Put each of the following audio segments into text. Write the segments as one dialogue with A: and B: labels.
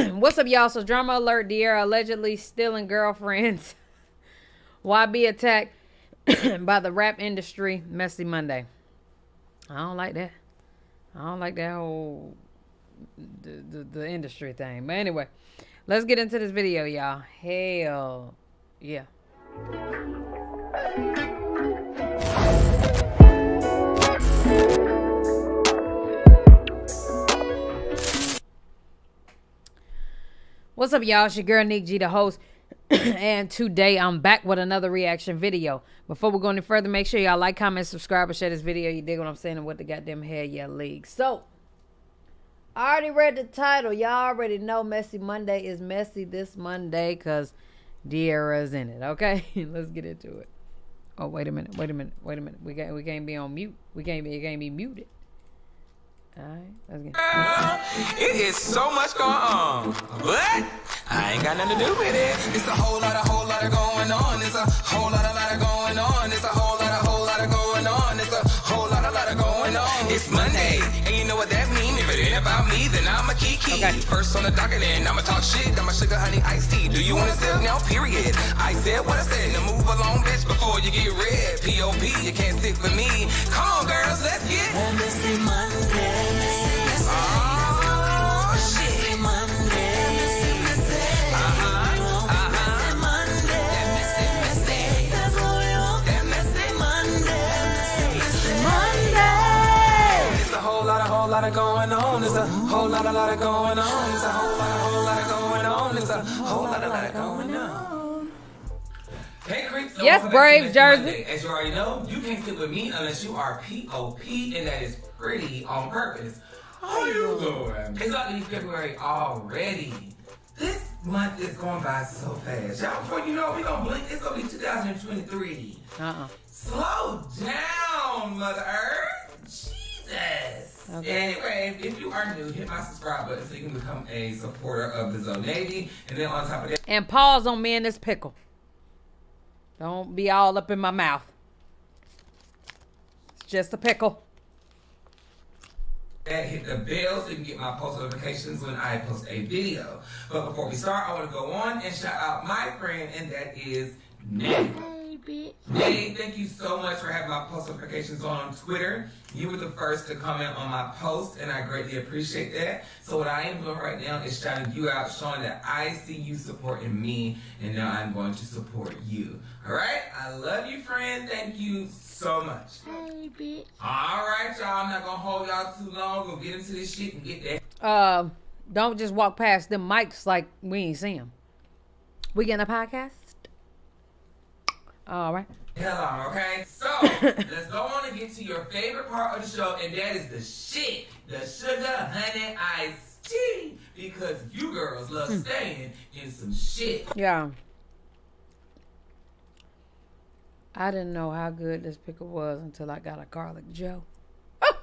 A: What's up, y'all? So, drama alert: De'Arra allegedly stealing girlfriends. Why be attacked by the rap industry. Messy Monday. I don't like that. I don't like that whole the, the, the industry thing. But anyway, let's get into this video, y'all. Hell yeah. What's up, y'all? It's your girl Nick G, the host. and today I'm back with another reaction video. Before we go any further, make sure y'all like, comment, subscribe, and share this video. You dig what I'm saying and what the goddamn hell yeah league. So, I already read the title. Y'all already know Messy Monday is messy this Monday because De'Arra's in it. Okay, let's get into it. Oh wait a minute, wait a minute, wait a minute. We can't we can't be on mute. We can't be it can't be muted. Alright, let's get
B: It is so much going on. What? I ain't got nothing to do with it. It's a whole lot, a whole lot of going on. It's a whole lot, a lot of going on. It's a whole kiki.
A: Okay.
B: First on the docket, and I'ma talk shit. I'm a sugar honey iced tea. Do you want to sell now? Period. I said what I said. Now move along, bitch, before you get red. P.O.P. You can't stick with me. Come on, girls, let's get. Oh, lot, a lot of going on. It's a whole lot, a whole lot of going on. It's a whole lot, a lot of going on. Hey, creeps. so
A: Yes,
B: welcome back to
A: Brave Jersey.
B: Monday. As you already know, you can't sit with me unless you are P.O.P. and that is pretty on purpose. How you doing? It's to February already. This month is going by so fast. Y'all, before you know, it, we gonna blink. It's gonna be 2023.
A: uh-uh.
B: Slow down, Mother Earth. Jesus.
A: Okay.
B: Anyway, if you are new, hit my subscribe button so you can become a supporter of the Zone Navy. And then on top of that,
A: And pause on me and this pickle. Don't be all up in my mouth. It's just a pickle.
B: hit the bell so you can get my post notifications when I post a video. But before we start, I want to go on and shout out my friend, and that is Nate. Hey, thank you so much for having my post notifications on on Twitter. You were the first to comment on my post, and I greatly appreciate that. So what I am doing right now is shouting you out, showing that I see you supporting me, and now I'm going to support you. All right? I love you, friend. Thank you so much. All right, y'all. I'm not gonna hold y'all too long. Gonna get into this shit and get that.
A: Uh, don't just walk past them mics like we ain't see them. We getting a podcast? All right.
B: Hell on, okay? So, let's go on and get to your favorite part of the show, and that is the shit. The sugar, honey, iced tea. Because you girls love hmm. staying in some shit.
A: Yeah. I didn't know how good this pickle was until I got a garlic Joe. Oh,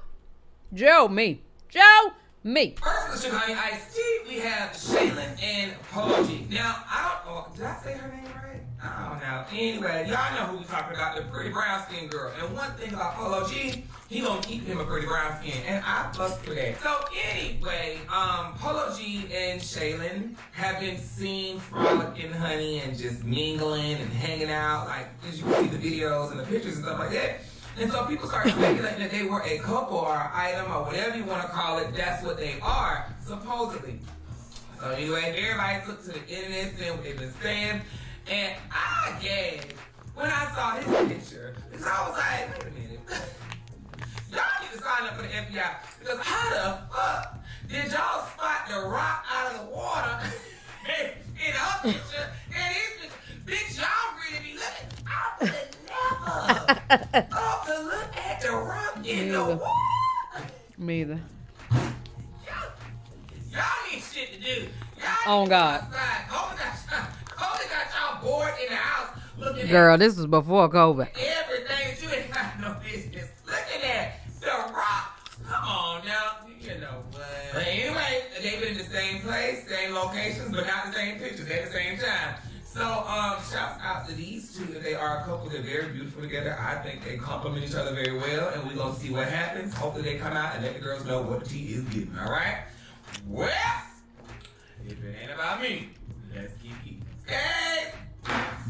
A: Joe, me. Joe, me.
B: First the sugar, honey, iced tea, we have Shaylin and G. Now, I don't, oh, did I say her name right? I don't. Anyway, y'all know who we talking about, the pretty brown skin girl. And one thing about Polo G, he gonna keep him a pretty brown skin, and I fuck for that. So anyway, um, Polo G and Shaylin have been seen frolicking, honey, and just mingling and hanging out, like as you can see the videos and the pictures and stuff like that. And so people start speculating that they were a couple or an item or whatever you want to call it. That's what they are, supposedly. So anyway, everybody took to the internet saying what they've been saying. And I gagged when I saw his picture. Because I was like, wait a minute. Y'all need to sign up for the FBI. Because how the fuck did y'all spot the rock out of the water in her picture? And his picture? Bitch, y'all really be looking. I would have never thought to look at the rock in the water.
A: Me either.
B: Y'all, y'all need shit to do. Y'all
A: Oh,
B: need to
A: God.
B: go outside. Cody got y'all, Cody got bored in the house looking
A: Girl, this was before COVID.
B: everything you ain't got no business looking at. That. The rock. Come on now. You know what? But anyway, they've been in the same place, same locations, but not the same pictures at the same time. So, um, shouts out to these two. They are a couple. They're very beautiful together. I think they complement each other very well, and we're gonna see what happens. Hopefully, they come out and let the girls know what the tea is giving. All right. Well, if it ain't about me, let's keep it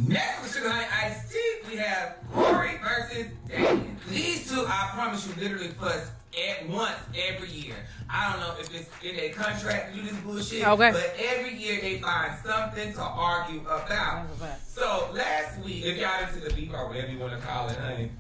B: Next for Sugar Honey Ice Tea, we have Corey versus Dan. These two, I promise you, literally fuss at once every year. I don't know if it's in their contract to do this bullshit,
A: okay.
B: but every year they find something to argue about. So last week, if y'all into the beef or whatever you want to call it, honey.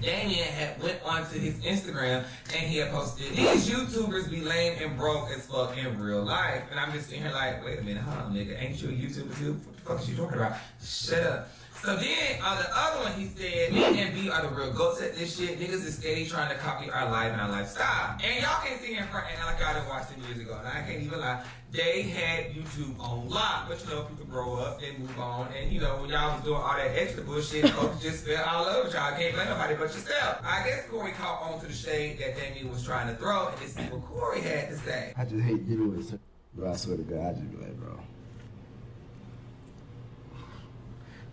B: Damien had went onto his Instagram and he had posted these YouTubers be lame and broke as fuck in real life. And I'm just sitting here like, wait a minute, hold on, nigga, ain't you a YouTuber too? What the fuck is you talking about? Shut up. So then on the other one, he said, me and B are the real goats at this shit. Niggas is steady trying to copy our life and our lifestyle. And y'all can't see in front and like y'all didn't watch 10 years ago. And I can't even lie. They had YouTube on lock. But you know, people grow up, they move on. And you know, when y'all was doing all that extra bullshit, folks just fell all over y'all. Can't blame nobody but yourself. I guess Corey caught on to the shade that Damien was trying to throw. And this is what Corey had to say.
C: I just hate dealing with bro. I swear to God, I just be like, bro.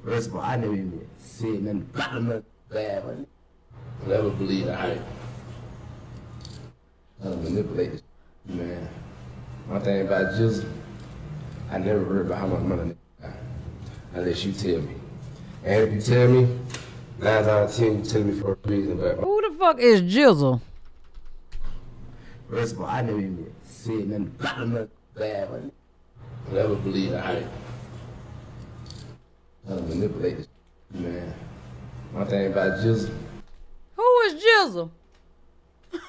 C: First of all, I never even said nothing about nothing bad. Man. Never believe the hype. I don't manipulate this, man. My thing about Jizzle, I never heard about how much money nigga got, unless you tell me. And if you tell me, nine out of ten, you tell me for a reason. But
A: Who the fuck is Jizzle?
C: First of all, I never even said nothing about nothing bad. Man. Never believe the hype. I don't manipulate this, man. My thing about Jizzle,
A: Who is Jizzle?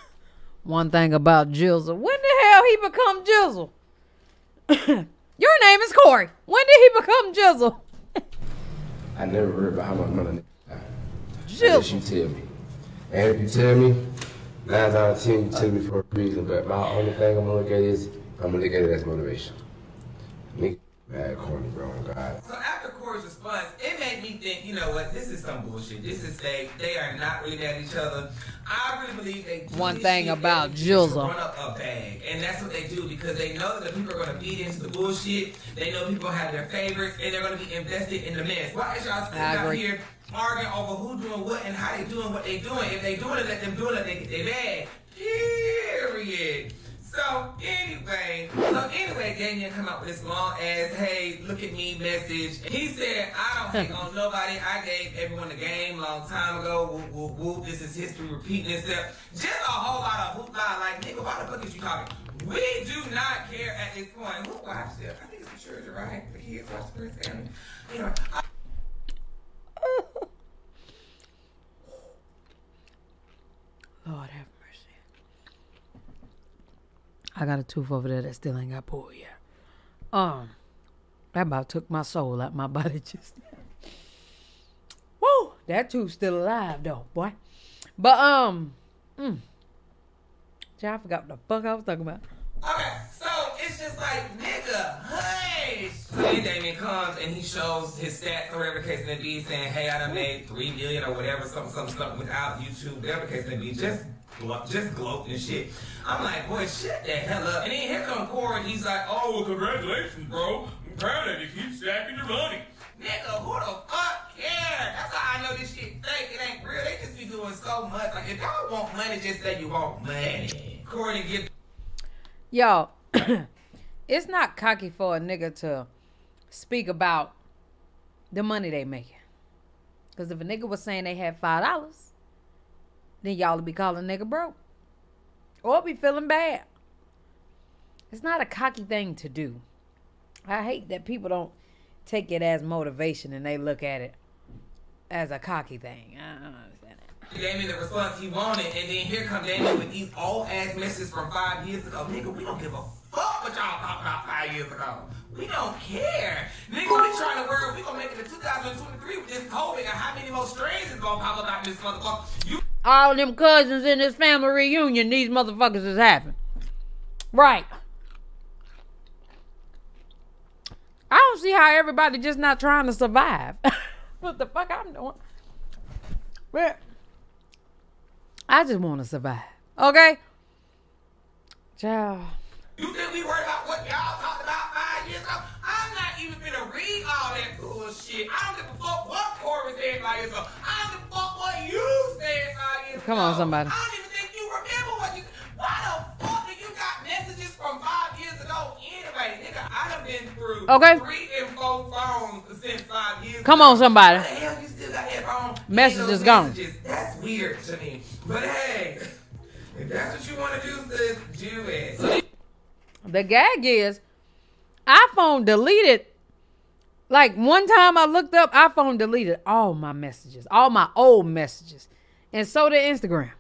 A: One thing about Jizzle. When the hell he become Jizzle? Your name is Corey. When did he become Jizzle?
C: I never heard about how much money unless you
A: Jizzle.
C: tell me. And if you tell me, nine out of ten, you tell me for a reason. But my only thing I'm gonna look at is, I'm gonna look at it as motivation. Nigga, mad corny, bro. oh God.
B: So after Corey's response, it made me think, you know what, this is some bullshit. This is fake. They are not really at each other. I really believe they do
A: One thing about
B: every year
A: Jizzle.
B: Run up a bag. And that's what they do because they know that people are going to feed into the bullshit. They know people have their favorites and they're going to be invested in the mess. Why is y'all sitting
A: I
B: out here arguing over who doing what and how they doing what they doing? If they doing it, let them do it. Let they get their bag. Period. So anyway, so anyway, Damien come out with this long ass, hey, look at me message. He said, I don't hate on nobody. I gave everyone the game long time ago. Whoop, whoop, whoop. This is history repeating itself. Just a whole lot of hoopla. Like, nigga, why the fuck is you talking? We do not care at this point. Who watched it? I think it's the children, right? The kids watch Prince. Anyway, I-
A: Lord have. I got a tooth over there that still ain't got pulled yet. Um, that about took my soul out my body just now. Woo! That tooth still alive though, boy. But um, mm, I forgot what the fuck I was talking about.
B: Okay, so it's just like, nigga. So then Damien comes and he shows his stats or whatever case may be, saying, hey, I done made three million or whatever, something, something, something without YouTube, whatever the case may be, just just gloating and shit. I'm like, boy, shut the hell up. And then here come Corey, he's like, oh, well, congratulations, bro. I'm proud of you. Keep stacking your money. Nigga, who the fuck cares? That's how I know this shit fake. It ain't real. They just be doing so much. Like, if y'all want money, just say you want money. Corey give
A: Yo, it's not cocky for a nigga to speak about the money they making. Cause if a nigga was saying they had five dollars, then y'all would be calling nigga broke. Or be feeling bad. It's not a cocky thing to do. I hate that people don't take it as motivation and they look at it as a cocky thing. Understand that.
B: me the response he wanted, and then here come Damien with these old ass messages from five years ago. Nigga, we don't give a fuck what y'all thought about five years ago. We don't care. Nigga, we trying to worry. We gonna make it to 2023 with this COVID and how many more strains is gonna pop up out this motherfucker. You
A: all them cousins in this family reunion, these motherfuckers is having. Right. I don't see how everybody just not trying to survive. what the fuck I'm doing? But I just want to survive. Okay? Child.
B: You think we worried about what y'all talked about five years ago? I'm not even finna read all that bullshit. I don't give a fuck what Corey said five years ago. I don't give a fuck what you said five years
A: Come
B: ago.
A: on, somebody.
B: I don't even think you remember what you. Why the fuck do you got messages from five years ago anyway, nigga? I done been through
A: Okay.
B: three and four phones since five years.
A: Come
B: ago.
A: on, somebody.
B: The hell you still got that phone?
A: Message
B: Those
A: is gone.
B: messages, That's weird to me. But hey, if that's what you want to do, sis, do it.
A: The gag is iPhone deleted. Like one time I looked up, iPhone deleted all my messages, all my old messages, and so did Instagram.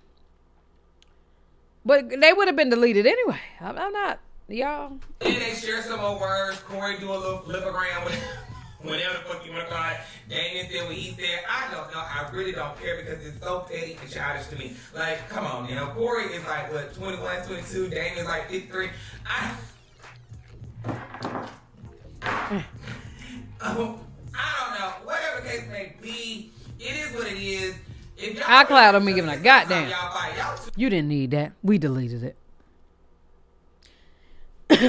A: But they would have been deleted anyway. I'm, I'm not, y'all.
B: Then they share some more words. Corey do a little flipagram with whatever the fuck you want to call it. Damien said what he said. I don't know. I really don't care because it's so petty and childish to me. Like, come on now. Corey is like, what, 21, 22. Damien's like 53. I. Um, I don't know. Whatever the case may be, it is what it is. If y'all
A: iCloud don't be giving a goddamn.
B: Y'all fight. Y'all too
A: You didn't need that. We deleted it.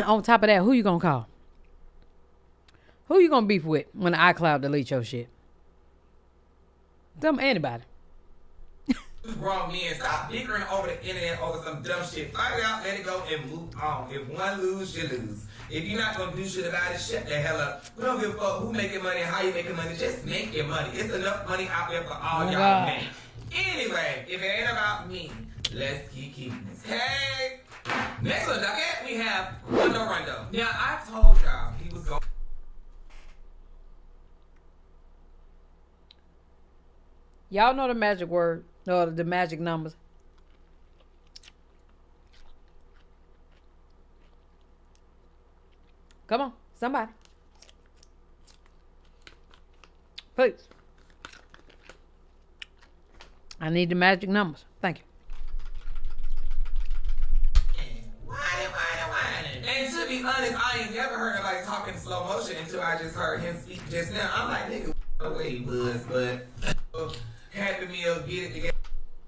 A: On top of that, who you gonna call? Who you gonna beef with when the iCloud delete your shit? Some anybody.
B: grown men. Stop bickering over the internet over some dumb shit. Fight it out, let it go, and move on. If one lose, you lose. If you're not gonna do shit about it, shut the hell up. We don't give a fuck who making money and how you making money. Just make your money. It's enough money out there for all
A: Oh,
B: y'all
A: God.
B: to. Anyway, if it ain't about me, let's keep keeping this. Hey! Next on the we have Rondo Rondo. Now, I told y'all he was going
A: Y'all know the magic word or the magic numbers. Come on, somebody. Please. I need the magic numbers. Thank you.
B: And to be honest, I ain't never heard nobody talk in slow motion until I just heard him speak just now. I'm like, nigga, the way he was, but get it together.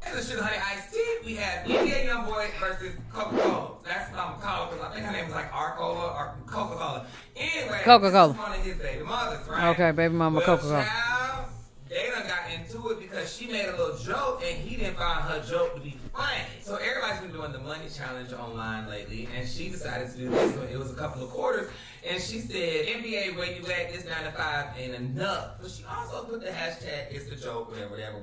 B: And the Sugar Honey Iced Tea, we have NBA Youngboy versus Coca-Cola. That's what I'm gonna call it, because I think her name was like Arcola or Coca-Cola. Anyway,
A: Coca-Cola.
B: one of his baby mothers, right?
A: Okay, baby mama
B: well,
A: Coca-Cola.
B: Child, they done got into it because she made a little joke and he didn't find her joke to be funny. So everybody's been doing the money challenge online lately, and she decided to do this one. It was a couple of quarters, and she said, NBA, where you at? This nine to five ain't enough. But she also put the hashtag, it's the joke, whatever, whatever.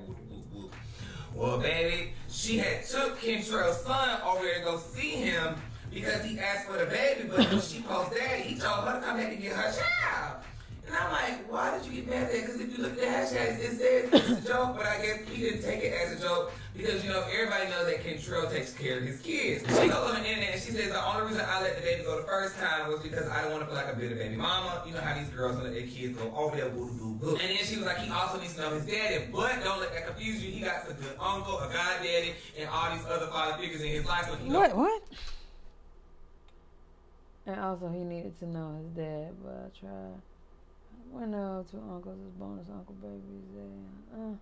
B: Well, baby, she had took Kentrell's son over there to go see him because he asked for the baby, but when she posted that, he told her to come back and get her child. And I'm like, why did you get mad at that? Because if you look at the hashtags, it says it's a joke, but I guess he didn't take it as a joke because, you know, everybody knows that Kentrell takes care of his kids. She goes on the internet and she says the only reason I let the baby go the first time was because I don't want to feel like a bitter baby mama. You know how these girls let their kids go over there, boo boo boo. And then she was like, he also needs to know his daddy, but don't let that confuse you. He got a good uncle, a goddaddy, and all these other father figures in his life. So he
A: What? What? And also, he needed to know his dad, but I tried. Went out to uncles, his bonus uncle baby's there. Uh.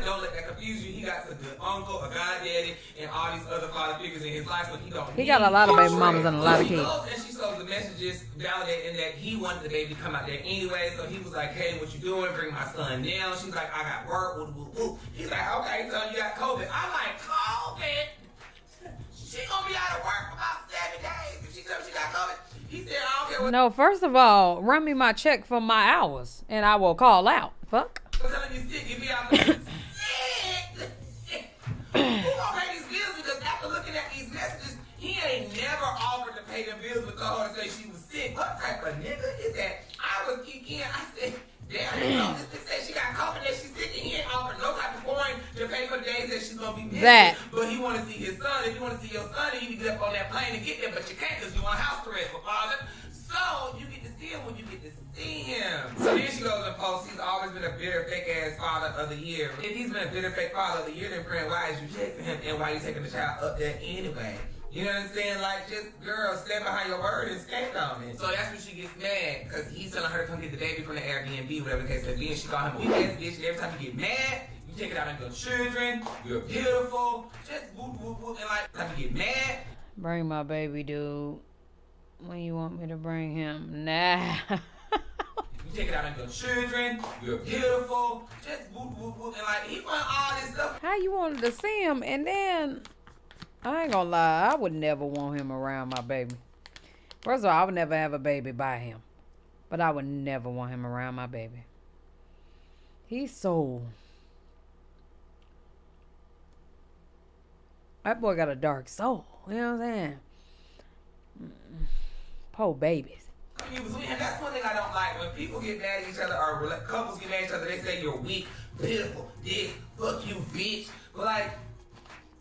B: Don't let that confuse you. He got a good uncle, a goddaddy, and all these other father figures in his life, so he don't.
A: He got a lot of baby mamas and a lot of kids.
B: goes and she shows the messages validating that he wanted the baby to come out there anyway. So he was like, "Hey, what you doing? Bring my son down." She's like, "I got work." Woo, woo, woo. He's like, "Okay, so you got COVID." I'm like, "COVID? She gonna be out of said, "I don't care what."
A: No, first of all, run me my check for my hours, and I will call out. Fuck.
B: I'm telling you sick, you be out there sick. Who gonna pay these bills? Because after looking at these messages, he ain't never offered to pay the bills but her to say she was sick. What type of nigga is that? I was kicking. I said, damn, you know, this bitch said she got COVID that she's sick and he ain't offered no type of coin to pay for the days that she's gonna be missing.
A: That.
B: But he wanna see his son. If you wanna see your son, you need to get up on that plane and get there, but you can't because you on house arrest for father. So you get to see him when you get to see him. So then she goes and posts, he's always been a bitter, fake ass father of the year. If he's been a bitter, fake father of the year, then friend, why is you texting him and why are you taking the child up there anyway? You know what I'm saying? Like, just girl, stand behind your word and stand on it. So that's when she gets mad because he's telling her to come get the baby from the Airbnb, whatever the case may be, and she call him a weak ass bitch. And every time you get mad, you take it out on your children. You're beautiful. Just whoop whoop whoop. And like, time you get mad,
A: Bring my baby, dude. When you want me to bring him? Nah.
B: You take it out on your children. You're beautiful. Just whoop whoop whoop. And like he want all this stuff.
A: How you wanted to see him, and then I ain't gonna lie, I would never want him around my baby. First of all, I would never have a baby by him, but I would never want him around my baby. He's so. That boy got a dark soul. You know what I'm saying? Poor babies.
B: you was weak. And that's one thing I don't like. When people get mad at each other or couples get mad at each other, they say you're weak, pitiful, this, fuck you, bitch. But like,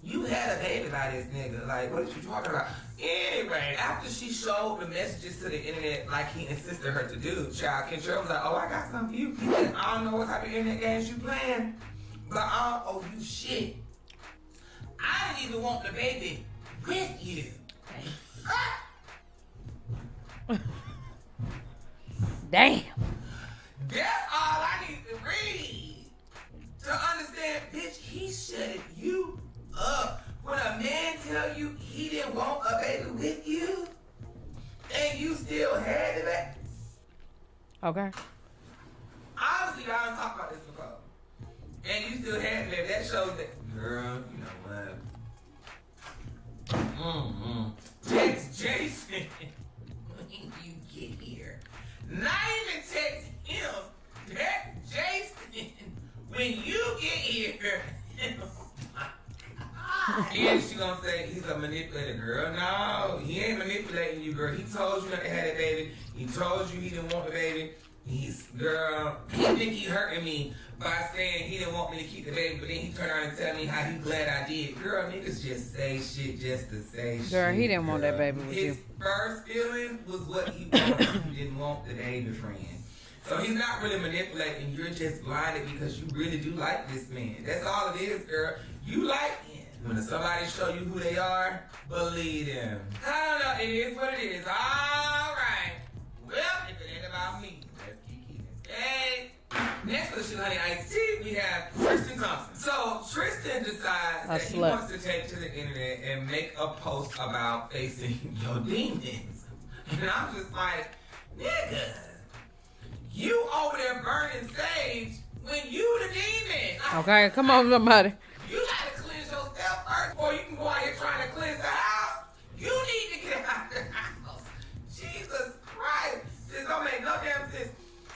B: you had a baby by this nigga. Like, what are you talking about? Anyway, after she showed the messages to the internet like he insisted her to do, child Kentrell was like, oh, I got something for you. Said, I don't know what type of internet games you playing, but I don't owe you shit. I didn't even want the baby with you.
A: Damn.
B: That's all I need to read to understand, bitch. He shut you up when a man tell you he didn't want a baby with you, and you still had it back.
A: Okay.
B: Obviously, I don't talk about this before, and you still had it. That shows that, girl. Niggas just say shit just to say shit.
A: Girl, he didn't want that baby with
B: His
A: you.
B: first feeling was what he wanted. he didn't want the baby friend. So he's not really manipulating. You're just blinded because you really do like this man. That's all it is, girl. You like him. When somebody show you who they are, believe them. I don't know. It is what it is. All right. Well, if it ain't about me, let's keep keeping it. Hey. Next question, honey, iced tea. We have Tristan Thompson. So Tristan decides
A: A
B: that he wants to take to the internet and make a post about facing your demons. And I'm just like, nigga, you over there burning sage when you the demon.
A: Okay, come on, somebody.
B: You gotta cleanse yourself first before you can go out here trying to cleanse the house. You need to get out of the house. Jesus Christ. This don't make no damn sense.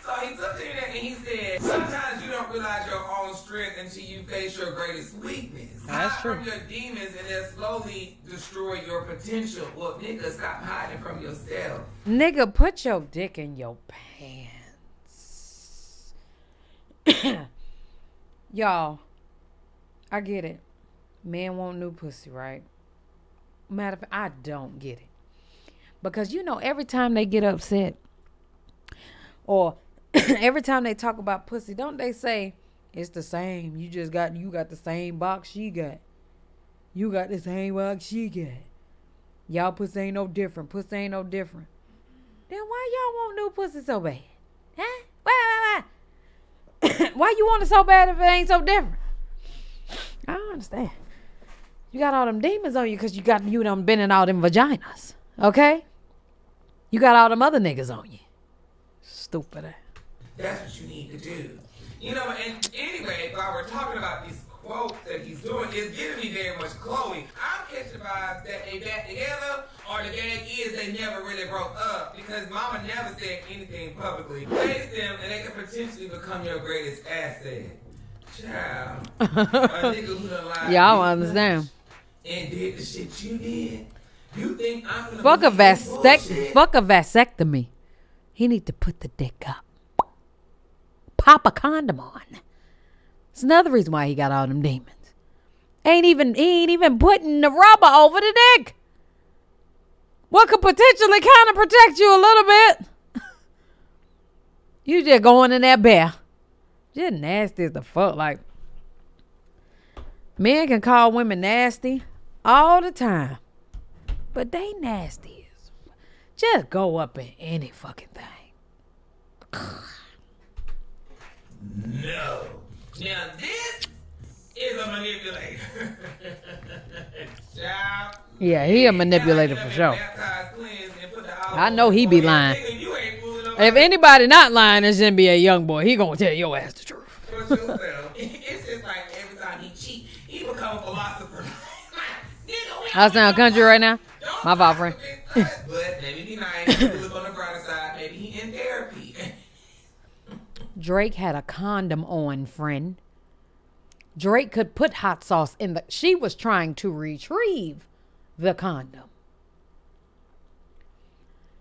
B: So he took internet and he said, sometimes you don't realize your own strength until you face your greatest weakness.
A: That's
B: Hide
A: true.
B: from your demons and they'll slowly destroy your potential. Well, nigga, stop hiding from yourself.
A: Nigga, put your dick in your pants. Y'all, I get it. Men want new pussy, right? Matter of fact, I don't get it. Because you know, every time they get upset or every time they talk about pussy, don't they say it's the same? You just got you got the same box she got. You got the same box she got. Y'all pussy ain't no different. Pussy ain't no different. Then why y'all want new pussy so bad? Huh? Why, why, why? why you want it so bad if it ain't so different? I don't understand. You got all them demons on you because you got you done been in all them vaginas. Okay? You got all them other niggas on you. Stupid ass.
B: That's what you need to do. You know, and anyway, while we're talking about these quotes that he's doing, it's giving me very much Khloé. I'm catching vibes that they back together, or the gag is they never really broke up because Mama never said anything publicly. Face them, and they can potentially become your greatest asset. Child, a nigga who done lied
A: Y'all understand.
B: And did the shit you did. You think I'm gonna
A: Fuck a vasect fuck a vasectomy. He need to put the dick up. Pop a condom on. It's another reason why he got all them demons. Ain't even he ain't even putting the rubber over the dick. What could potentially kind of protect you a little bit? you just going in that bare. Just nasty as the fuck. Like men can call women nasty all the time. But they nasty as just go up in any fucking thing.
B: No. Now this is a manipulator.
A: Yeah, he a manipulator for sure. I know he be lying. If anybody not lying, it's NBA young boy. He gonna tell your ass the truth.
B: It's just like every time he cheat, he become a philosopher.
A: I sound country right now. My fault, friend.
B: But maybe be nice. Look on the brighter side. Maybe he in therapy.
A: Drake had a condom on, friend. Drake could put hot sauce in the. She was trying to retrieve the condom.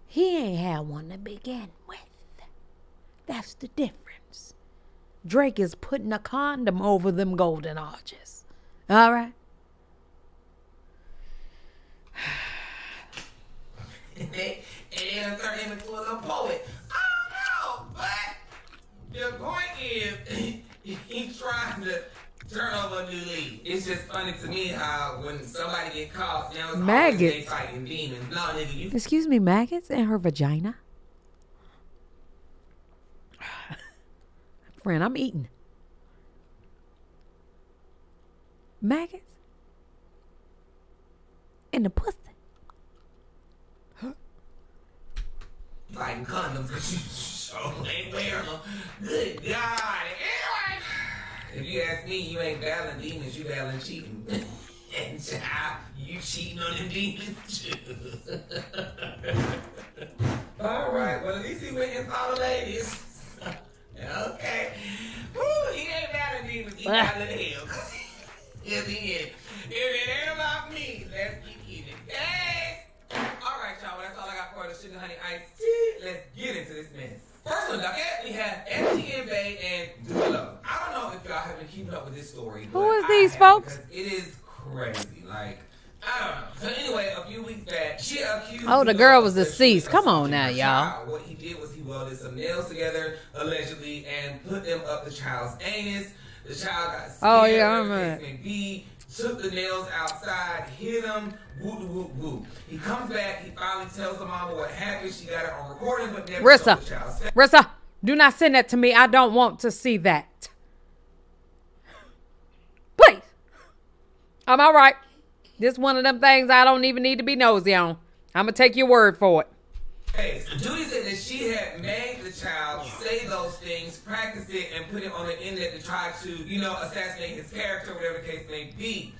A: He ain't had one to begin with. That's the difference. Drake is putting a condom over them golden arches. All right?
B: and then, and turn him into a poet. I don't know, but turn over a. It's just funny to me how when somebody get caught, now it's
A: Maggots.
B: they fighting demons. No, nigga, you
A: Excuse me, maggots in her vagina? Friend, I'm eating. Maggots? In the pussy.
B: fighting condoms because you so ain't wearing them. Good God. If you ask me, you ain't battling demons, you battling cheating. and child, you cheating on the demons too. All right, well, at least he went and saw the ladies. okay. Woo, he ain't battling demons, he battling hell. yes, he is. If it ain't about me, let's keep eating. Hey! All right, y'all. Well, that's all I got for the sugar honey iced tea. Let's get into this mess. First the docket, we have MTN Bay and Dulo. I don't know if y'all have been keeping up with this story.
A: Who is these folks?
B: It is crazy. Like. I don't know. So anyway, a few weeks back, she accused.
A: Oh, the girl was deceased. Come on now, y'all.
B: What he did was he welded some nails together, allegedly, and put them up the child's anus. The child got scared.
A: Oh, yeah, I remember
B: the
A: that.
B: case may be, took the nails outside, hit him, woo woo woo. He comes back, he finally tells the mama what happened. She got it on recording, but never
A: Rissa.
B: told the child's.
A: Rissa, do not send that to me. I don't want to see that. Please. I'm all right. This one of them things I don't even need to be nosy on. I'm going to take your word for it.
B: Hey, Judy said that she had made child say those things, practice it, and put it on the internet to try to, you know, assassinate his character, whatever the case may be.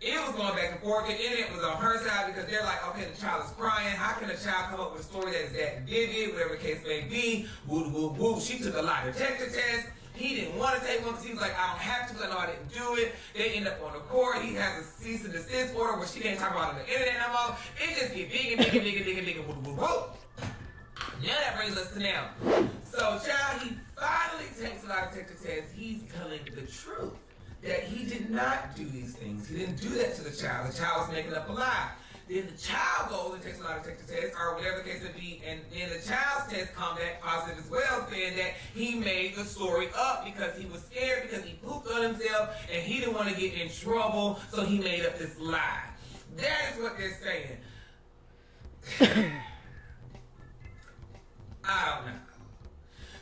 B: It was going back and forth. The internet was on her side because they're like, okay, the child is crying. How can a child come up with a story that is that vivid, whatever the case may be? Woo, woo, woo. She took a lie detector test. He didn't want to take one because he was like, I don't have to because I know I didn't do it. They end up on the court. He has a cease and desist order where she can't talk about it on the internet no more. It just get big and big and big and big and big and woo, woo, woo. Now that brings us to now. So, child, he finally takes a lie detector test. He's telling the truth that he did not do these things. He didn't do that to the child. The child was making up a lie. Then the child goes and takes a lie detector test, or whatever the case may be, and then the child's test comes back positive as well, saying that he made the story up because he was scared because he pooped on himself and he didn't want to get in trouble, so he made up this lie. That is what they're saying. I don't know.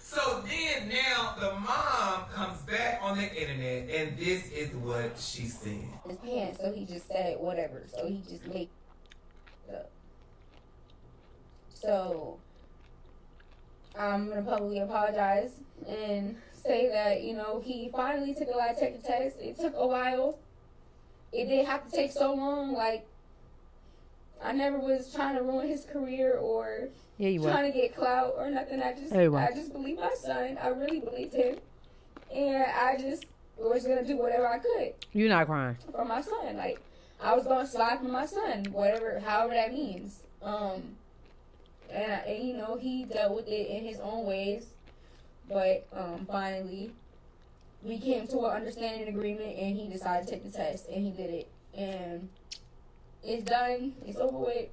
B: So then now the mom comes back on the internet and this is what she said.
D: his so he just said whatever. So he just made up. So I'm gonna publicly apologize and say that you know he finally took a lie detector test. It took a while. It didn't have to take so long. Like I never was trying to ruin his career or
A: Yeah, you
D: trying to get clout or nothing. I just
A: Yeah.
D: I just believe my son. I really believed him, and I just was gonna do whatever I could
A: You're not crying.
D: for my son. Like I was gonna slide for my son, whatever, however that means. Um, and, I- and you know he dealt with it in his own ways, but um, finally we came to an understanding agreement, and he decided to take the test, and he did it, and it's done. It's over with.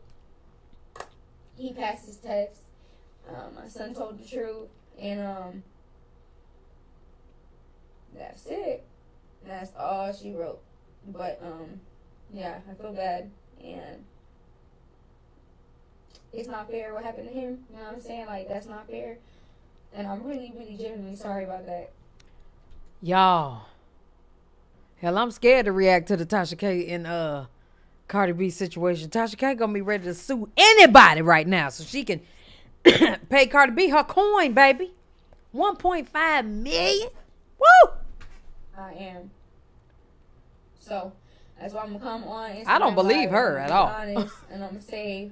D: He passed his test. Um, my son told the truth, and um, that's it. That's all she wrote. But um, yeah, I feel bad, and it's not fair what happened to him. You know what I'm saying? Like that's not fair, and I'm really, really, genuinely sorry about that.
A: Y'all. Hell, I'm scared to react to the Tasha K and uh Cardi B situation. Tasha K gonna be ready to sue anybody right now so she can pay Cardi B her coin, baby. 1.5 million. Woo!
D: I am. So that's why I'm gonna come on. Instagram
A: I don't believe her at all.
D: Honest, and I'm gonna say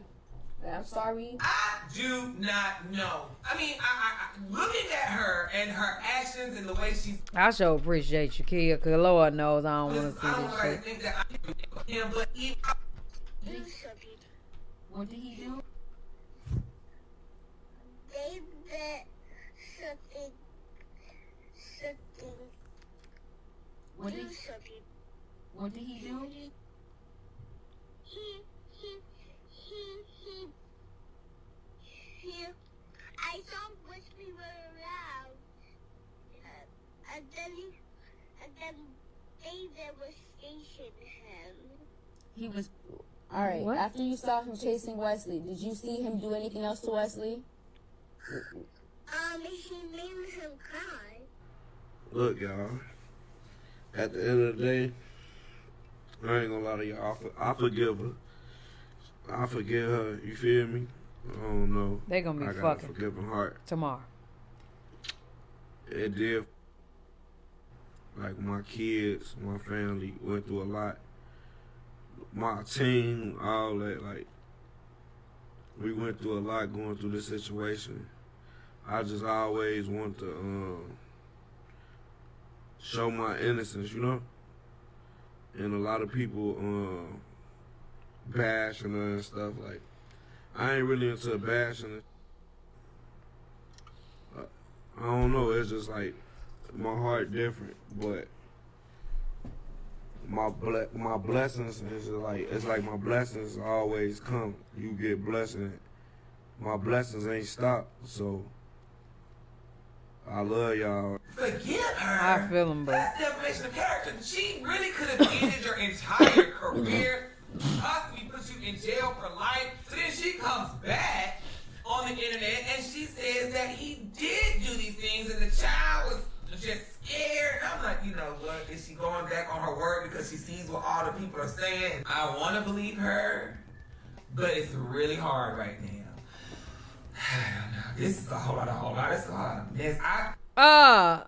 D: I'm sorry.
B: I do not know. I mean, I, I, I, looking at her and her actions and the way she's.
A: I sure appreciate you, Kia, because Lord knows I don't want to see I
B: don't
A: this shit.
B: think that I him, but even.
D: What did he do?
E: They bet something. Something. What did, what did he do? And then they devastation him.
D: He was. All right.
A: What?
D: After you saw him chasing Wesley, did you see him do anything else to Wesley?
E: Um, he made him cry.
F: Look, y'all. At the end of the day, I ain't gonna lie to y'all. I, I forgive her. I forgive her. You feel me? I don't know.
A: They gonna be
F: I got
A: fucking
F: a forgiving heart.
A: tomorrow.
F: It did. Like my kids, my family went through a lot. My team, all that. Like we went through a lot going through this situation. I just always want to um, show my innocence, you know. And a lot of people um, bashing her and stuff. Like I ain't really into bashing it. I don't know. It's just like my heart different, but my ble- my blessings is like it's like my blessings always come. You get blessing. My blessings ain't stopped. So I love y'all.
B: Forgive her.
A: I feel him, but
B: That's defamation of character. She really could have ended your entire career, possibly put you in jail for life. So then she comes back on the internet and she says that he did do these things and the child was just scared. I'm like, you know what? Is she going back on her word because she sees what all the people are saying? I want to believe her, but it's really hard right now. I don't know. This is a whole lot, a whole lot. This is a lot of mess. I
A: uh,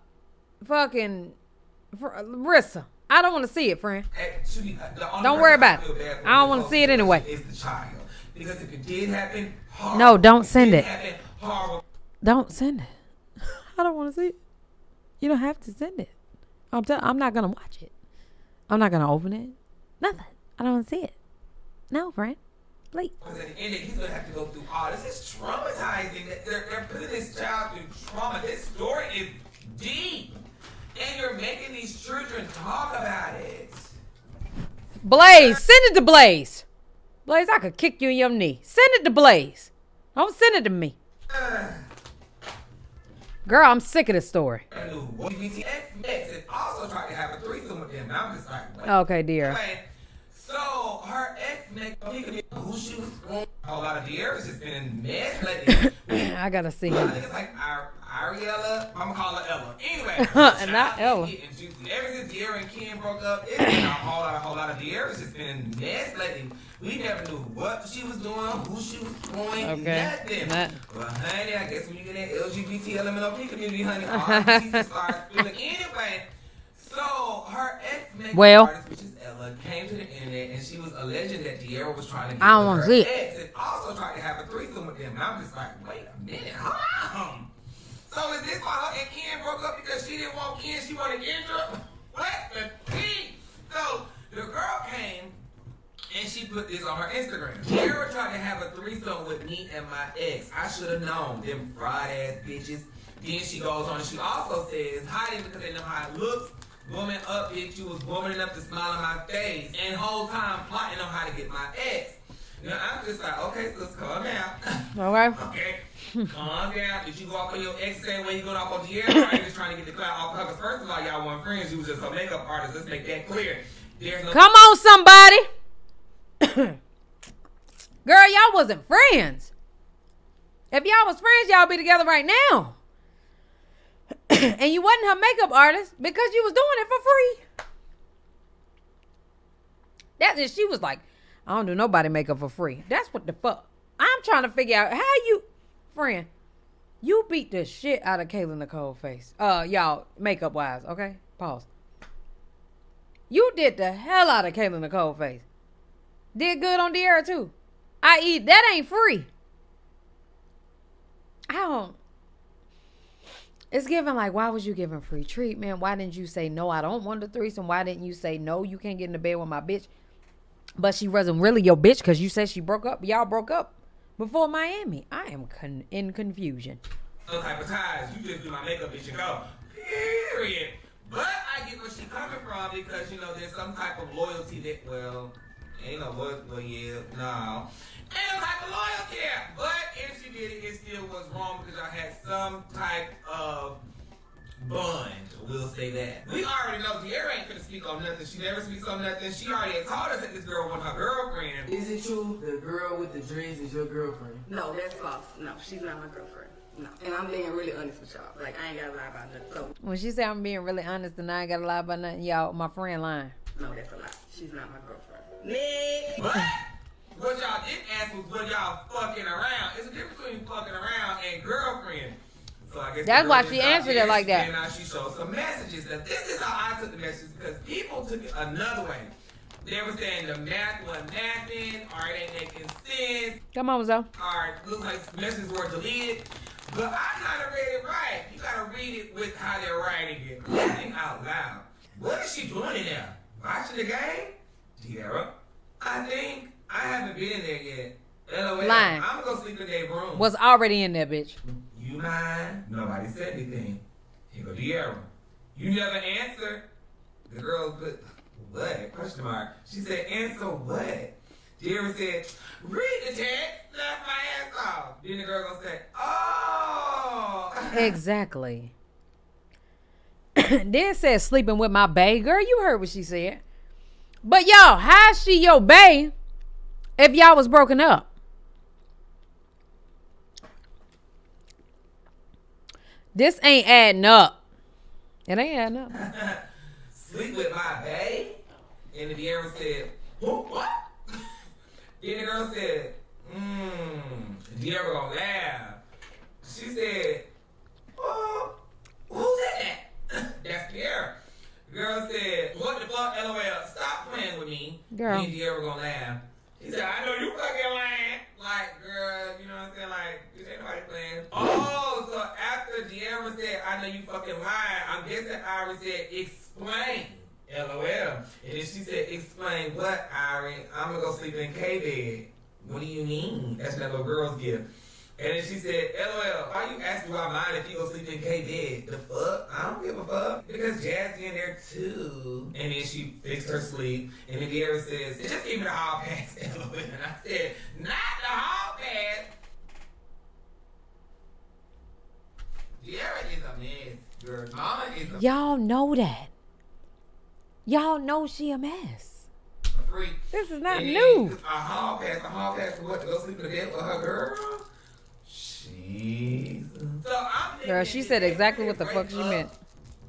A: fucking, Rissa. I don't want to see it, friend.
B: Actually, uh,
A: Don't worry about it. I don't wanna see it anyway.
B: Is the child because if it did happen, horrible.
A: No, don't send
B: did
A: it.
B: happen.
A: Don't send it. I don't want to see it. You don't have to send it. I'm tell- I'm not gonna watch it. I'm not gonna open it. Nothing. I don't want to see it. No, friend. Please.
B: Because at the end, he's gonna have to go through all this. It's traumatizing. They're, they're putting this child through trauma. This story is deep, and you're making these children talk about it.
A: Blaze, send it to Blaze. Blaze, I could kick you in your knee. Send it to Blaze. Don't send it to me. Uh. Girl, I'm sick of this story.
B: I knew BTX and also tried to have a threesome with them. And I'm just like, what?
A: Okay, dear.
B: So her ex make who she was going. A lot of years just been in mess lately.
A: I gotta see him.
B: it's like Ariella. I'm gonna call her Ella. Anyway,
A: And not Ella.
B: Getting juicy. Ever since De'Arra and Ken broke up, it's been a whole lot, a whole lot of De'Arra's just been in mess lately. We never knew what she was doing, who she was going,
A: Okay.
B: nothing.
A: Not-
B: Well, honey, I guess when you get that LGBT LMNOP community, honey, all just start feeling. Anyway, so her ex makeup
A: Well.
B: artist, which is Ella, came to the internet and she was alleging that De'Ara was trying to get
A: I don't
B: her
A: it.
B: ex and also tried to have a threesome with them. And I'm just like, wait a minute, hold on. So is this why her and Ken broke up because she didn't want Ken, she wanted Kendra? What the tea? So the girl came and she put this on her Instagram. De'Arra tried to have a threesome with me and my ex. I should have known them fried ass bitches. Then she goes on and she also says, hiding because they know how it looks. Woman up, bitch, you was woman enough to smile on my face. And whole time plotting on how to get my ex. Now I'm just like, okay, sis, calm down.
A: Okay.
B: Okay, calm down. Did you go off on your ex same way you going off on? Or you just trying to get the clout off her? Because first of all, y'all weren't friends. You was just a makeup artist. Let's make that clear. There's no
A: Come on, somebody. Girl, y'all wasn't friends. If y'all was friends, y'all be together right now. and you wasn't her makeup artist because you was doing it for free. That's it. She was like, I don't do nobody makeup for free. That's what the fuck. I'm trying to figure out how you, friend, you beat the shit out of Kayla Nicole face. Uh, y'all, makeup wise, okay? Pause. You did the hell out of Kayla Nicole face. Did good on De'Arra too. I.e., that ain't free. I don't. It's given like, why was you giving free treatment? Why didn't you say no? I don't want the threesome. Why didn't you say no? You can't get in the bed with my bitch. But she wasn't really your bitch because you said she broke up. Y'all broke up before Miami. I am con- in confusion.
B: no type of ties. You just do my makeup, bitch, and go. Period. But I get where she coming from because you know there's some type of loyalty that well, ain't no loyalty. No, ain't no type of loyalty. there. But if she did it, it still was wrong because I had some type of bond. We'll say that. We already know De'Arra ain't gonna speak on nothing. She never speaks on nothing. She already had told us that this girl was her girlfriend.
C: Is it true the girl with the dreads is your girlfriend?
G: No, that's false. No, she's not my girlfriend. No. And I'm being really honest with y'all. Like, I ain't got to lie about nothing. So,
A: When she said I'm being really honest and I ain't gotta lie about nothing, y'all, my friend lying.
G: no, that's a lie. She's not my girlfriend. Nick!
B: But what y'all didn't ask was when y'all fucking around. It's a difference between fucking around and girlfriend. So I guess
A: That's why she answered it like that.
B: And now she showed some messages. Now this is how I took the messages because people took it another way. They were saying the math wasn't mathing, or it ain't making sense,
A: Come on, Zoie.
B: or looks like messages were deleted. But I kind of read it right. You gotta read it with how they're writing it. Laughing out loud. What is she doing in there? Watching the game? Tiara? I think I haven't been in there yet. LOL.
A: Lying.
B: I'm gonna sleep in their room.
A: Was already in there, bitch.
B: You mind? Nobody said anything. Here go De'Arra. You never answer. The girl put, what? Question mark. She said, answer what? De'Arra said, read the text, laugh my ass off. Then the girl gonna say, oh.
A: Exactly. then said sleeping with my bae. Girl, you heard what she said. But y'all, how's she your bae if y'all was broken up? This ain't adding up. It ain't adding up.
B: Sleep with my bae? And the De'Arra said, who, what? then the girl said, mmm, De'Arra gonna laugh. She said, oh, who's that? That's De'Arra. The girl said, what the fuck, LOL, stop playing with me.
A: Girl.
B: Then De'Arra gonna laugh. He said, I know you fucking lying. Like, girl, you know what I'm saying? Like, this ain't nobody playing. Oh, so after De'Arra said, I know you fucking lying, I'm guessing Ari said, explain. LOL. And then she said, explain what, Ari? I'm gonna go sleep in K bed. What do you mean? That's gift. And then she said, LOL, why you asking why mine if you go sleep in K bed? The fuck? I don't give a fuck. Because Jazzy in there too. And then she fixed her sleep. And then De'Arra says, just give me the hall pass, LOL. And I said, not the hall pass. De'Arra is a mess. Mama is a
A: Y'all know that. Y'all know she a mess.
B: Freak.
A: This is not
B: And
A: new.
B: A uh, hall pass, a hall pass for what? To go sleep in the bed with her girl? Jesus. So I'm
A: Girl, she said exactly what the fuck she meant.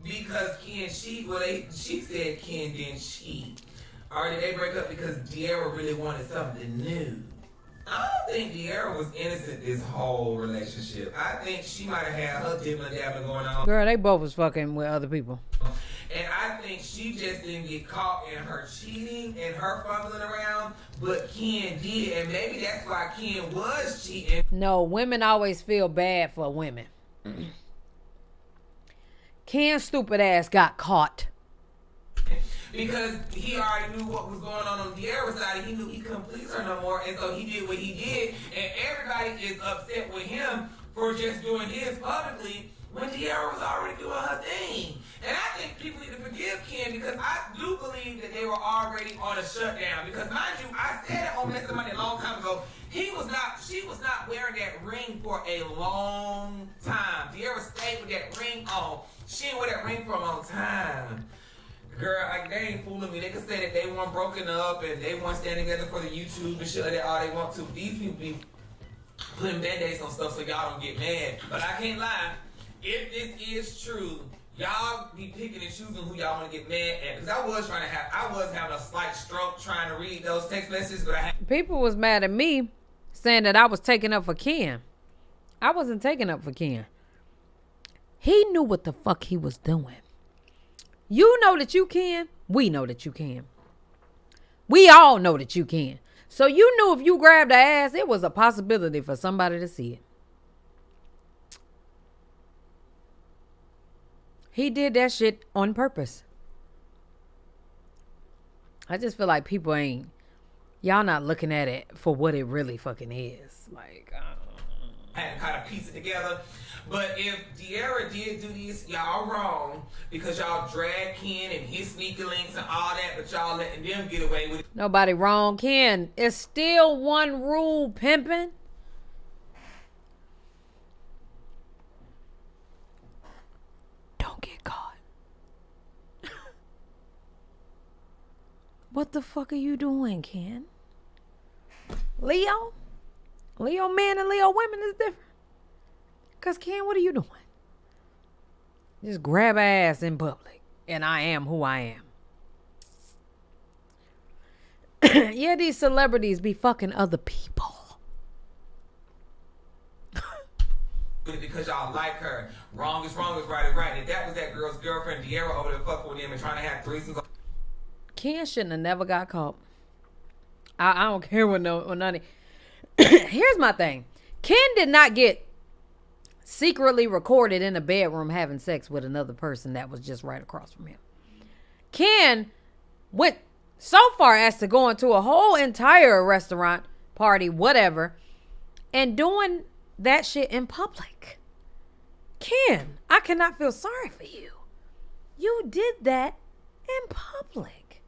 B: Because Ken cheat. Well, they she said Ken didn't cheat. Or did they break up because De'Arra really wanted something new? I don't think De'Arra was innocent this whole relationship. I think she might have had her dibbling dabbling going on.
A: Girl, they both was fucking with other people.
B: And I think she just didn't get caught in her cheating and her fumbling around, but Ken did, and maybe that's why Ken was cheating.
A: No, women always feel bad for women. Ken's stupid ass got caught.
B: Because he already knew what was going on on De'Arra's side. And He knew he couldn't please her no more, and so he did what he did. And everybody is upset with him for just doing his publicly when De'Arra was already doing her thing. And I think people need to forgive Ken because I do believe that they were already on a shutdown. Because mind you, I said it on Messy Monday a long time ago. He was not, she was not wearing that ring for a long time. De'Arra stayed with that ring on. She didn't wear that ring for a long time. Girl, like they ain't fooling me. They can say that they weren't broken up and they weren't standing together for the YouTube and shit like that all they want to. These people be putting band-aids on stuff so y'all don't get mad. But I can't lie. If this is true, y'all be picking and choosing who y'all want to get mad at. Because I was trying to have, I was having a slight stroke trying to read those text messages, but I had
A: People was mad at me saying that I was taking up for Ken. I wasn't taking up for Ken. He knew what the fuck he was doing. You know that you can. We know that you can. We all know that you can. So you knew if you grabbed the ass, it was a possibility for somebody to see it. He did that shit on purpose. I just feel like people ain't y'all not looking at it for what it really fucking is. Like, uh,
B: had to kind of piece it together. But if De'Arra did do this, y'all wrong because y'all drag Ken and his sneaker links and all that, but y'all letting them get away with it.
A: Nobody wrong, Ken. It's still one rule, pimping. Don't get caught. what the fuck are you doing, Ken? Leo? Leo men and Leo women is different. Cause Ken, what are you doing? Just grab ass in public. And I am who I am. yeah, these celebrities be fucking other people.
B: because y'all like her. Wrong is wrong is right is right. If that was that girl's girlfriend, De'Arra over there fucking with him and trying to have threesomes.
A: Ken shouldn't have never got caught. I, I don't care what no what none. Here's my thing. Ken did not get secretly recorded in a bedroom having sex with another person that was just right across from him. Ken went so far as to go into a whole entire restaurant party, whatever, and doing that shit in public. Ken, I cannot feel sorry for you. You did that in public.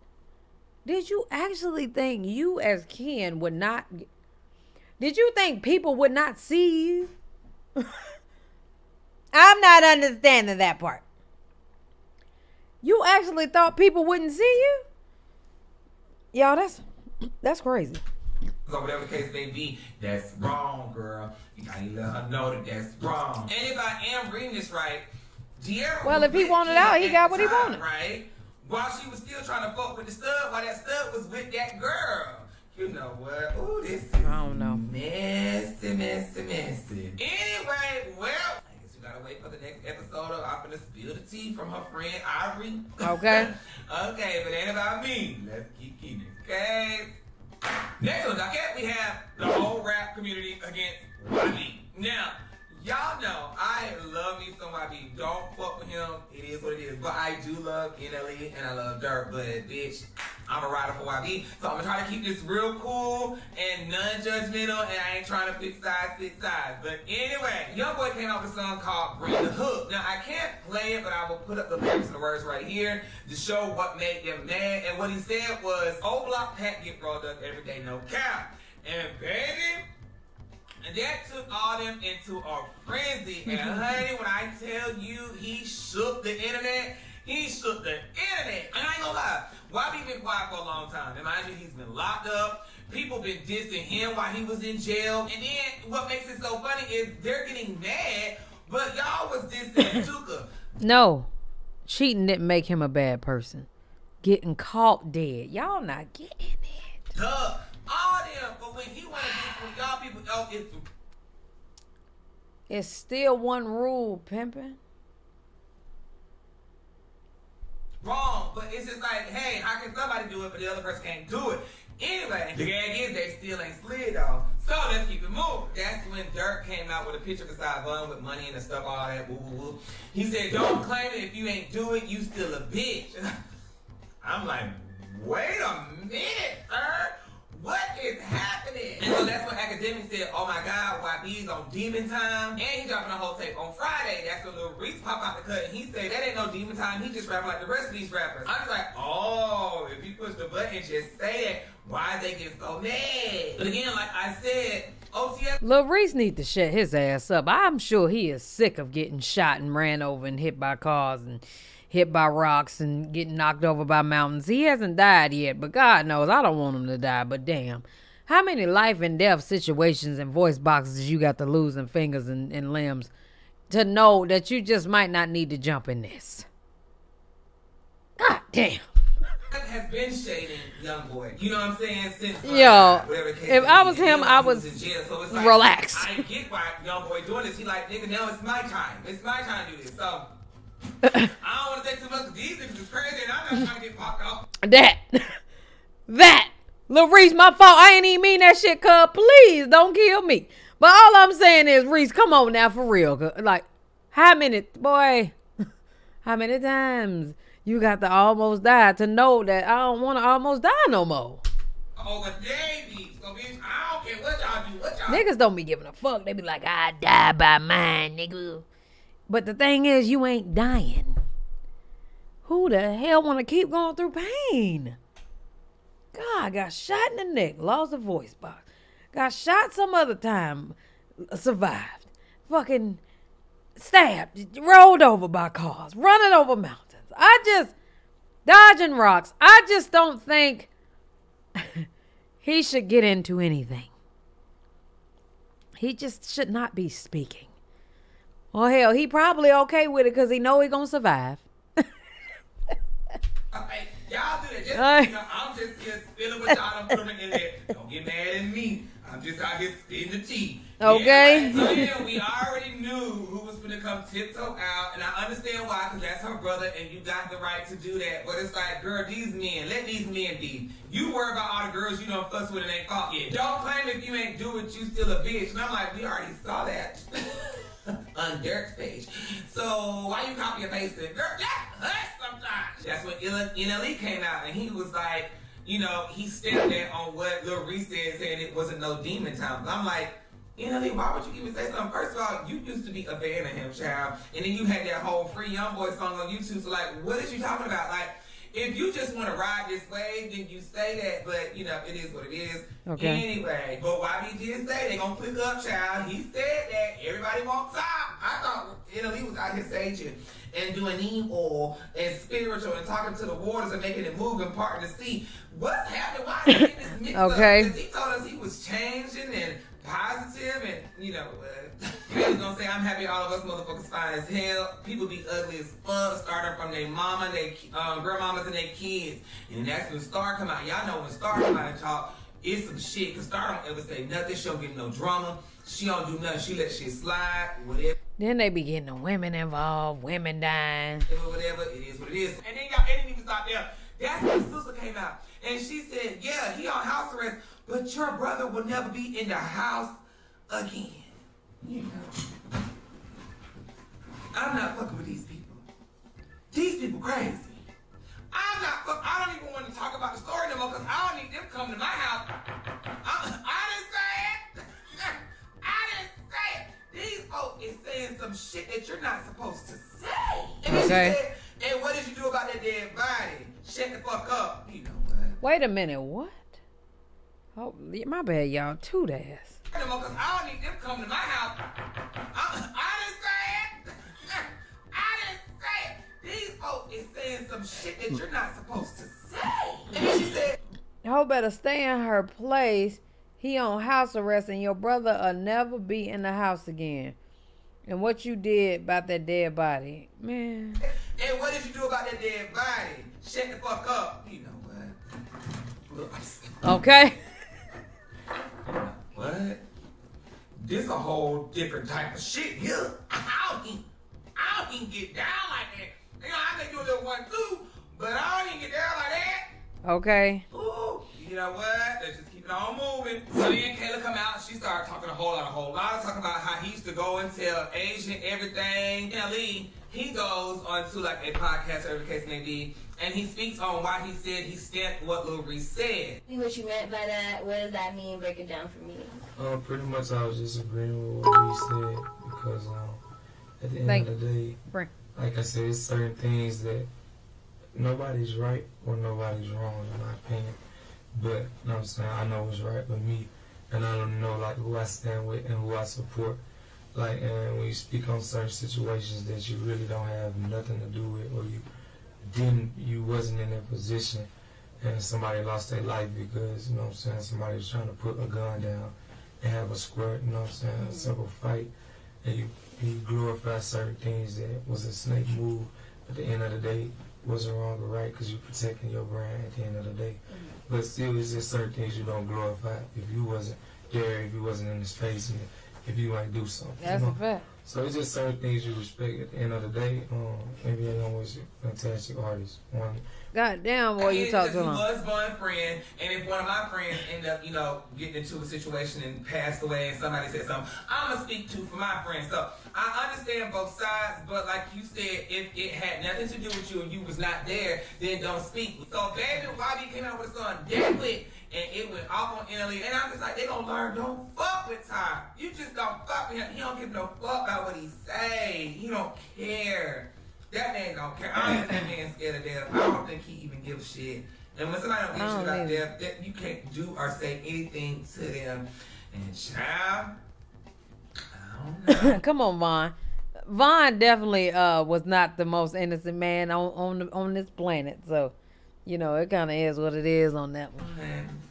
A: Did you actually think you as Ken would not Did you think people would not see you? I'm not understanding that part. You actually thought people wouldn't see you? Y'all, that's that's crazy.
B: or whatever the case may be, that's wrong, girl. You gotta let her know that that's wrong. And if I am reading this right,
A: Well, if he wanted out, he got what he wanted.
B: right? While she was still trying to fuck with the stud, while that stud was with that girl. You know what? Ooh, this is
A: I don't know.
B: messy, messy, messy. Anyway, well, I guess we gotta wait for the next episode of I'm gonna spill the tea from her friend Ivory.
A: Okay.
B: okay, but ain't about me. Let's keep keeping it. Okay. Next on the docket, we have the whole rap community against YB. Now, y'all know I love me some YB. Don't fuck with him. It is what it is. But I do love NLE and I love Durk. But bitch, I'm a rider for YB. So I'm gonna try to keep this real cool and non-judgmental. And I ain't trying to pick sides, pick sides. But anyway, Young Boy came out with a song called Bring the Hook. Now I can't play it, but I will put up the lyrics and the words right here to show what made them mad. And what he said was, "Old block Pat get rolled up every day, no cap." And baby. And that took all them into a frenzy. And honey, when I tell you he shook the internet, he shook the internet. And I ain't gonna lie, Why he been quiet for a long time. And mind you, he's been locked up. People been dissing him while he was in jail. And then what makes it so funny is they're getting mad, but y'all was dissing Tuka.
A: No. Cheating didn't make him a bad person. Getting caught dead. Y'all not getting it.
B: Duh. All them, but when he diss with y'all people, oh, it's
A: It's still one rule, pimping.
B: wrong, but it's just like, hey, how can somebody do it, but the other person can't do it? Anyway, the gag is they still ain't slid though. So let's keep it moving. That's when Durk came out with a picture beside Bun with money and the stuff, all that, woo woo woo. He said, Don't claim it if you ain't do it, you still a bitch. I'm like, wait a minute, sir. What is happening? And so that's when Academic said, oh my God, YB's on demon time. And he dropping a whole tape on Friday. That's when Lil Reese pop out the cut and he said, that ain't no demon time. He just rapping like the rest of these rappers. I'm just like, oh, if you push the button just say that, why they get so mad? But again, like I said, OTF
A: Lil Reese need to shut his ass up. I'm sure he is sick of getting shot and ran over and hit by cars and hit by rocks and getting knocked over by mountains. He hasn't died yet, but God knows I don't want him to die. But damn, how many life and death situations and voice boxes you got to losing fingers and, and limbs to know that you just might not need to jump in this? God damn.
B: has been shading young boy. You know what I'm saying? Since
A: Yo, if I was him, I
B: was jail, so like,
A: relaxed.
B: I get why young boy doing this. He like, nigga, now it's my time. It's my time to do this. So I don't want to take too much. 'cause These niggas is crazy, and I'm not trying to get popped off.
A: That. That. Lil Reese, my fault. I ain't even mean that shit, cuz. Please don't kill me. But all I'm saying is, Reese, come on now for real. 'cause, Like, how many, boy, how many times you got to almost die to know that I don't want to almost die no more?
B: Oh, Over babies. So bitch, I don't care what y'all do. What y'all
A: Niggas don't be giving a fuck. They be like, I die by mine, nigga. But the thing is, you ain't dying. Who the hell want to keep going through pain? God, got shot in the neck, lost a voice box. Got shot some other time, survived. Fucking stabbed, rolled over by cars, running over mountains. I just, dodging rocks. I just don't think he should get into anything. He just should not be speaking. Well, hell, he probably okay with it because he know he gonna survive.
B: Hey, y'all do that. Just,
A: Hey.
B: you know, I'm just here spilling what y'all done put on the internet. Don't get mad at me. I'm just out here spitting the tea.
A: Okay.
B: Yeah, so yeah, we already knew who was gonna come tiptoe out, and I understand why, because that's her brother, and you got the right to do that. But it's like, girl, these men, let these men be. You worry about all the girls you don't fuss with and ain't fought yet. Don't claim if you ain't do it, you still a bitch. And I'm like, we already saw that. on Derek's page. So why you copy and paste it? Girl, that's us sometimes. That's when NL- NLE came out and he was like, you know, he stepped in on what Lil Reese said, saying it wasn't no demon time. But I'm like, NLE, why would you even say something? First of all, you used to be a fan of him, child. And then you had that whole Free Young Boy song on YouTube. So like, what is you talking about? Like, if you just want to ride this wave, then you say that. But you know, it is what it is.
A: Okay.
B: Anyway, but YBG say they gonna click up, child. He said that everybody wants top. I thought you know he was out here saging and doing neem oil and spiritual and talking to the waters and making it move and parting the sea. What's happening? Why is this mixed
A: Okay.
B: up? he told us he was changing and positive and you know. Uh, he gonna say I'm happy all of us motherfuckers fine as hell. People be ugly as fuck, starting from their mama, their um, grandmamas and their kids. And that's when Star come out. Y'all know when Star come out and talk, it's some shit. Cause Star don't ever say nothing. She don't get no drama. She don't do nothing. She let shit slide. Whatever.
A: Then they be getting the women involved, women dying.
B: whatever, whatever, it is what it is. And then y'all, it didn't even stop there. That's when the sister came out. And she said, yeah, he on house arrest, but your brother will never be in the house again. You know. I'm not fucking with these people. These people crazy. I'm not fuck, I don't even want to talk about the story no more because I don't need them coming to my house. I, I didn't say it. I didn't say it. These folks is saying some shit that you're not supposed to say. And then
A: Okay.
B: she said, and what did you do about that dead body? Shut the fuck up. You know what?
A: Wait a minute, what? Oh, my bad, y'all. Two ass.
B: No more because I don't need them coming to my house. I, I didn't say it. I didn't say it. These folks is saying some shit that you're not supposed to say. And she said,
A: Ho better stay in her place. He on house arrest, and your brother will never be in the house again. And what you did about that dead body, man.
B: and what did you do about that dead body? Shut the fuck up. You know what?
A: Okay.
B: What? This a whole different type of shit here. I don't even, I don't even get down like that. You know, I may do a little one too, but I don't even get down like that.
A: Okay.
B: Ooh, you know what? Let's just keep it on moving. So then Kayla come out, she started talking a whole lot, a whole lot of talking about how he used to go and tell Asian everything. Ellie, he goes on to like a podcast, whatever case may be, and he speaks on why he said he stamped what Lil Reese said.
H: See what you meant by that? What does that mean? Break it down for me.
I: Um, pretty much I was just agreeing with what he said because um, at the end
A: Thank-
I: of the day,
A: Bring-
I: like I said, it's certain things that nobody's right or nobody's wrong in my opinion. But you know what I'm saying I know what's right with me, and I don't know like who I stand with and who I support. Like and when you speak on certain situations that you really don't have nothing to do with, or you didn't, you wasn't in that position, and somebody lost their life because you know what I'm saying somebody was trying to put a gun down and have a squirt, you know what I'm saying, a simple mm-hmm. fight, and you you glorify certain things that was a snake move. At the end of the day, wasn't wrong or right because you're protecting your brand at the end of the day. Mm-hmm. But still, it's just certain things you don't glorify. If you wasn't there, if you wasn't in the space, and if you ain't do something.
A: That's
I: you
A: a fact.
I: So it's just certain things you respect at the end of the day. Um, NBA Young was a fantastic artist. One
A: God damn, boy, you
B: And
A: talk
B: because
A: too
B: he was one friend, and if one of my friends end up, you know, getting into a situation and passed away, and somebody said something, I'm gonna speak to for my friend. So I understand both sides, but like you said, if it had nothing to do with you and you was not there, then don't speak. So baby, YB came out with a song, Dead Quick, and it went off on NLE, and I'm just like, they gonna learn, don't fuck with Ty. You just don't fuck with him. He don't give no fuck about what he say. He don't care. That man don't care. I don't think that man scared of death. I don't think he even gives a shit. And when somebody don't give
A: I
B: a shit about death, that you can't do or say anything to them. And child, I don't know.
A: Come on, Von. Von definitely uh was not the most innocent man on on the, on this planet. So you know, it kind of is what it is on that one.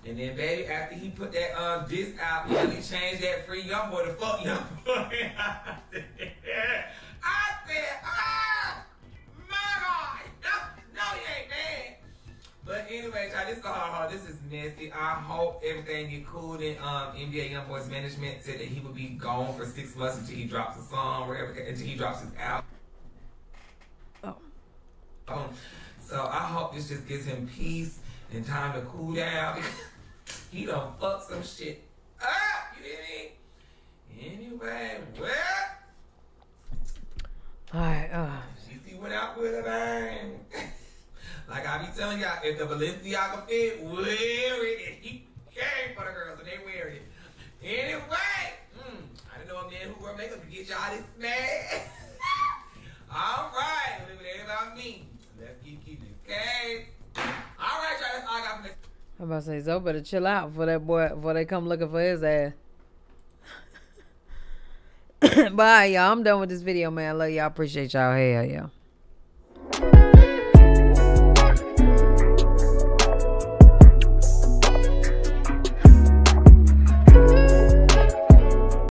B: And then, baby, after he put that um disc out, he changed that free young boy to fuck young boy. I said, ah, my God, no, no, he ain't mad. But anyway, y'all, this is hard, hard. This is messy. I hope everything get cool. And um, NBA YoungBoy's management said that he would be gone for six months until he drops a song, wherever, until he drops his album.
A: Oh.
B: Um, so I hope this just gives him peace and time to cool down. he done fuck some shit up. You hear me? Anyway, well,
A: All right. Uh,
B: she went out with a bang. like I be telling y'all, if the Balenciaga fit, wear it. And he came for the girls and they wear it. Anyway, mm, I didn't know a man who wear makeup to get y'all this mad. All right, leave it about me. It. Okay. All right, y'all. That's all I got for this.
A: I'm about to say, Zoe better chill out for that boy before they come looking for his ass. Bye, y'all. I'm done with this video, man. I love y'all. Appreciate y'all. Hell, yeah.